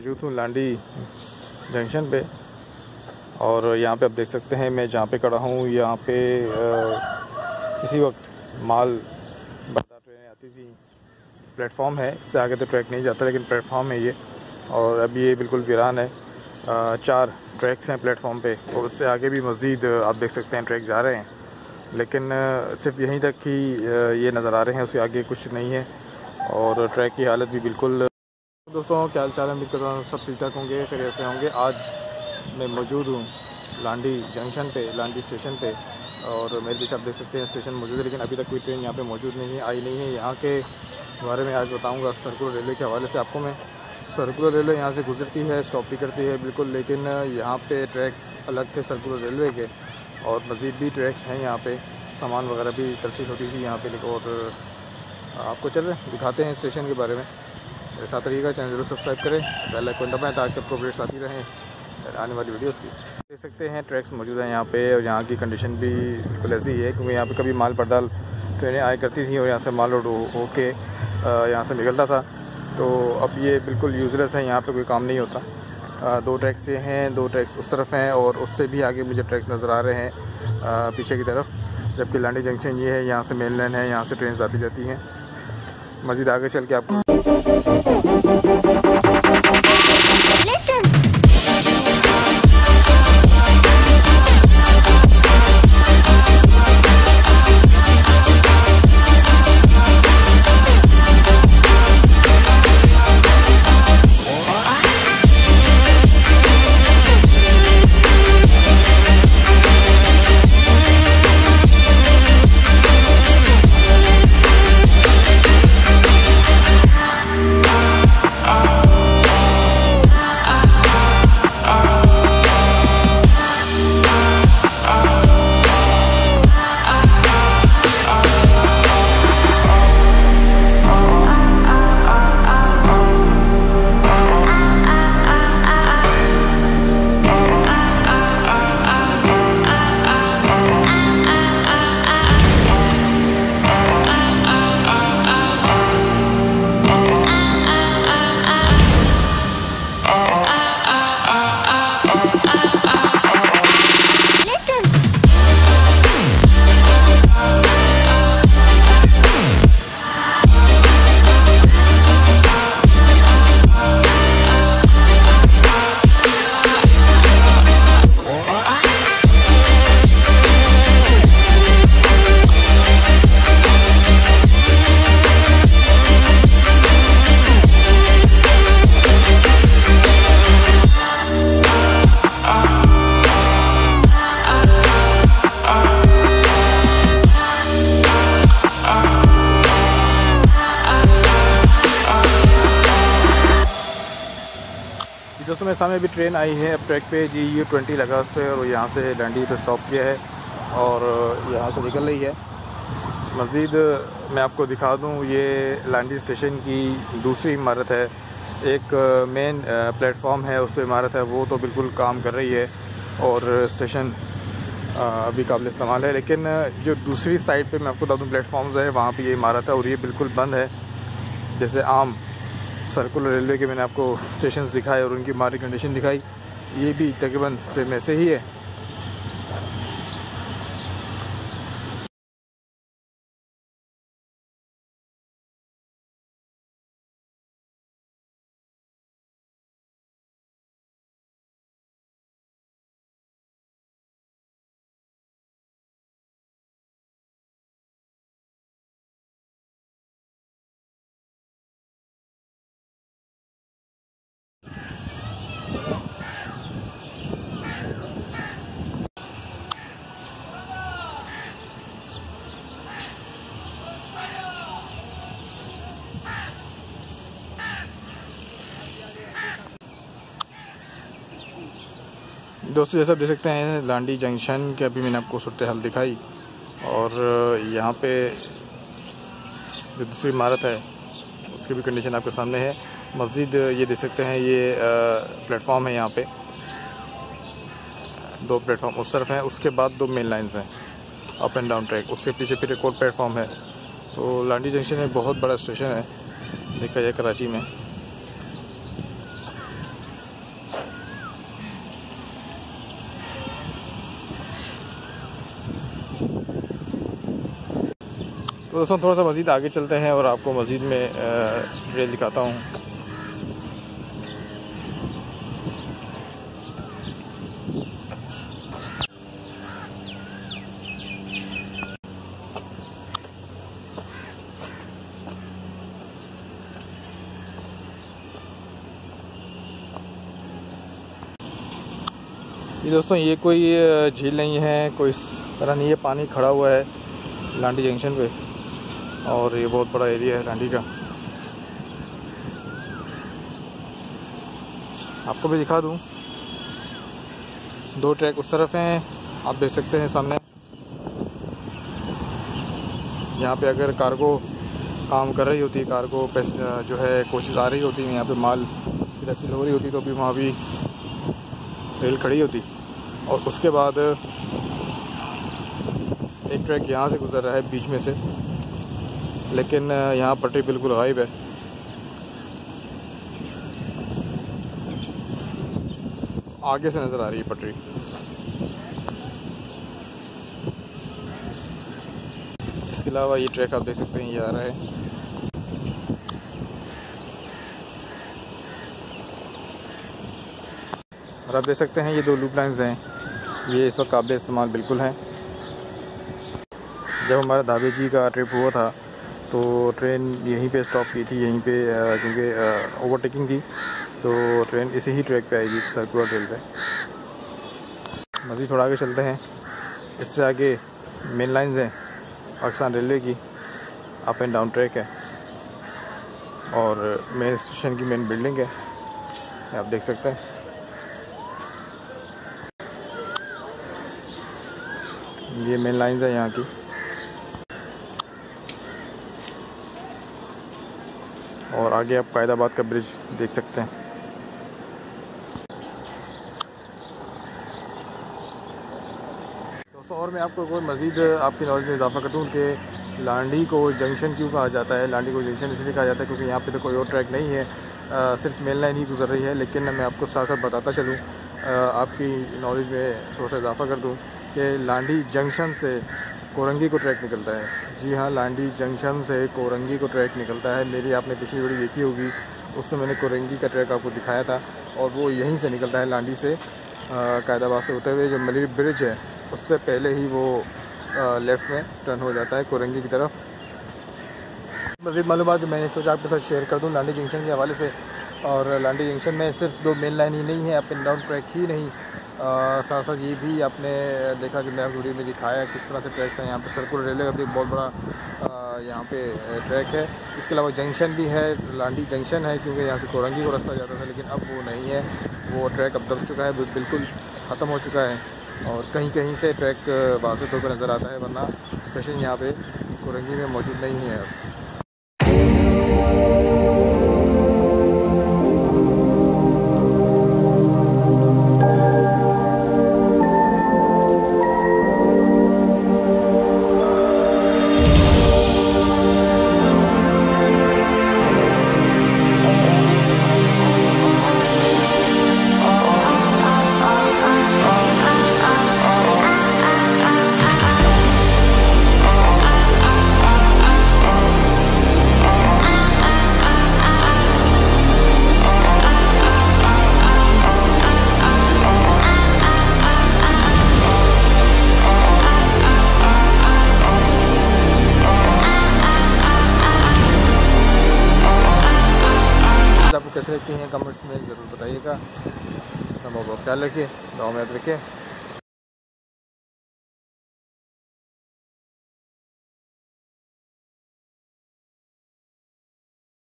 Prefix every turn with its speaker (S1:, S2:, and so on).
S1: मौजूद हूँ लांडी जंक्शन पे। और यहाँ पे आप देख सकते हैं, मैं जहाँ पे खड़ा हूँ, यहाँ पे किसी वक्त माल बता ट्रेनें आती थी प्लेटफॉर्म है, इससे आगे तो ट्रैक नहीं जाता, लेकिन प्लेटफॉर्म है ये। और अभी ये बिल्कुल वीरान है। चार ट्रैक्स हैं प्लेटफॉर्म पे, और उससे आगे भी मज़ीद आप देख सकते हैं ट्रैक जा रहे हैं। लेकिन सिर्फ़ यहीं तक ही ये नज़र आ रहे हैं, उसके आगे कुछ नहीं है। और ट्रैक की हालत भी बिल्कुल दोस्तों, क्या हाल चाल है? हूँ सब ठीक ठाक होंगे फिर ऐसे होंगे। आज मैं मौजूद हूँ लांडी जंक्शन पे, लांडी स्टेशन पे, और मेरे पीछे आप देख सकते हैं स्टेशन मौजूद है, लेकिन अभी तक कोई ट्रेन यहाँ पे मौजूद नहीं है, आई नहीं है। यहाँ के बारे में आज बताऊँगा, सर्कुलर रेलवे के हवाले से आपको मैं। सर्कुलर रेलवे यहाँ से गुजरती है, स्टॉप भी करती है, बिल्कुल, लेकिन यहाँ पर ट्रैक्स अलग थे सर्कुलर रेलवे के, और मज़ीद भी ट्रैक्स हैं यहाँ पर सामान वगैरह भी तरसील होती थी यहाँ पर और आपको चल रहे दिखाते हैं स्टेशन के बारे में। मेरे साथ रहिएगा, चैनल ज़रूर सब्सक्राइब करें, बेल आइकन दबाएँ ताकि आपको अपडेट्स आती रहें आने वाली वीडियोस की। देख सकते हैं, ट्रैक्स मौजूद हैं यहाँ पे और यहाँ की कंडीशन भी बिल्कुल ऐसी ही है, क्योंकि यहाँ पे कभी माल पड़ताल ट्रेनें आया करती थी और यहाँ से माल हो के यहाँ से निकलता था। तो अब ये बिल्कुल यूज़लेस है, यहाँ पर कोई काम नहीं होता। दो ट्रैक्स ये हैं, दो ट्रैक्स उस तरफ़ हैं और उससे भी आगे मुझे ट्रैक्स नज़र आ रहे हैं पीछे की तरफ़। जबकि लांडी जंक्शन ये है, यहाँ से मेन लाइन है, यहाँ से ट्रेन आती जाती हैं। मज़ीद आगे चल के आपको मेरे सामने अभी ट्रेन आई है, अब ट्रैक पे जी यू ट्वेंटी लगा उस पर और यहाँ से डंडी पे स्टॉप किया है और यहाँ से निकल रही है। मज़ीद मैं आपको दिखा दूँ, ये लांडी स्टेशन की दूसरी इमारत है। एक मेन प्लेटफॉर्म है, उस पर इमारत है, वो तो बिल्कुल काम कर रही है और स्टेशन अभी काबिल इस्तेमाल है। लेकिन जो दूसरी साइड पे मैं आपको बता दूँ प्लेटफॉर्म्स है, वहाँ पे ये इमारत है और ये बिल्कुल बंद है। जैसे आम सर्कुलर रेलवे के मैंने आपको स्टेशन दिखाए और उनकी मारी कंडीशन दिखाई। ये भी तकरीबन सेम ऐसे ही है। दोस्तों, जैसा आप देख सकते हैं, लांडी जंक्शन के अभी मैंने आपको सूरत हाल दिखाई। और, यहाँ पे जो दूसरी इमारत है, उसकी भी कंडीशन आपके सामने है। मस्जिद, ये देख सकते हैं, ये प्लेटफॉर्म है यहाँ पे। दो प्लेटफॉर्म उस तरफ़ हैं, उसके बाद दो मेन लाइन्स हैं अप एंड डाउन ट्रैक उसके पीछे फिर एक और प्लेटफॉर्म है। तो लांडी जंक्शन एक बहुत बड़ा स्टेशन है, देखा जाए कराची में। दोस्तों थोड़ा सा मज़ीद आगे चलते हैं और आपको मज़ीद में रेल दिखाता हूँ। ये दोस्तों, ये कोई झील नहीं है, कोई तरह नहीं है पानी खड़ा हुआ है लांडी जंक्शन पे। और ये बहुत बड़ा एरिया है रांडी का। आपको भी दिखा दूँ? दो ट्रैक उस तरफ़ हैं, आप देख सकते हैं सामने। यहाँ पे अगर कार्गो काम कर रही होती है कार्गो जो है कोशिश आ रही होती है यहाँ पे माल की रसील हो रही होती तो भी वहाँ भी रेल खड़ी होती। और उसके बाद एक ट्रैक यहाँ से गुज़र रहा है बीच में से। लेकिन यहाँ पटरी बिल्कुल गायब है। आगे से नज़र आ रही है पटरी। इसके अलावा ये ट्रैक आप देख सकते हैं, ये आ रहा है। और आप देख सकते हैं, ये दो लूप लाइन्स हैं। ये इस वक्त काबिल इस्तेमाल बिल्कुल हैं। जब हमारा दावे जी का ट्रिप हुआ था तो ट्रेन यहीं पे स्टॉप की थी, यहीं पे क्योंकि ओवरटेकिंग थी तो ट्रेन इसी ही ट्रैक पे आएगी सर्कुलर रेल पे। मज़ीद थोड़ा आगे चलते हैं। इससे आगे मेन लाइंस हैं, पाकिस्तान रेलवे की अप एंड डाउन ट्रैक है। और मेन स्टेशन की मेन बिल्डिंग है आप देख सकते हैं। ये मेन लाइंस है यहाँ की। और आगे आप कायदाबाद का ब्रिज देख सकते हैं। दोस्तों और मैं आपको कोई मज़ीद आपकी नॉलेज में इजाफा कर दूँ कि लांडी को जंक्शन क्यों कहा जाता है? लांडी को जंक्शन इसलिए कहा जाता है क्योंकि यहाँ पे तो कोई और ट्रैक नहीं है। आ, सिर्फ़ मेन लाइन ही गुजर रही है लेकिन मैं आपको साथ साथ बताता चलूँ। आपकी नॉलेज में थोड़ा सा इजाफा कर दूँ कि लांडी जंक्शन से कोरंगी को ट्रैक निकलता है। जी हाँ लांडी जंक्शन से कोरंगी को ट्रैक निकलता है। मेरी आपने पिछली वीडियो देखी होगी उसमें मैंने कोरंगी का ट्रैक आपको दिखाया था और वो यहीं से निकलता है लांडी से कायदाबाद से होते हुए जो मलिर ब्रिज है, उससे पहले ही वो लेफ़्ट में टर्न हो जाता है कोरंगी की तरफ़। मज़ीद मालूम जो मैंने सोचा आपके साथ शेयर कर दूँ लांडी जंक्शन के हवाले से। और लांडी जंक्शन में सिर्फ़ दो मेन लाइन ही नहीं है अप एंड डाउन ट्रैक ही नहीं साथ साथ ये भी आपने देखा कि मैं वीडियो में दिखाया किस तरह से ट्रैक्स हैं। यहाँ पे सर्कुलर रेलवे का भी बहुत बड़ा यहाँ पे ट्रैक है। इसके अलावा जंक्शन भी है, लांडी जंक्शन है, क्योंकि यहाँ से कोरंगी को रास्ता जाता था, लेकिन अब वो नहीं है। वो ट्रैक अब दब चुका है बिल्कुल ख़त्म हो चुका है। और कहीं कहीं से ट्रैक तौर पर नज़र आता है, वरना स्टेशन यहाँ पर कोरंगी में मौजूद नहीं है अब। लगती हैं कमेंट्स में ज़रूर बताइएगा। सब ख्याल गाँव में याद रखिए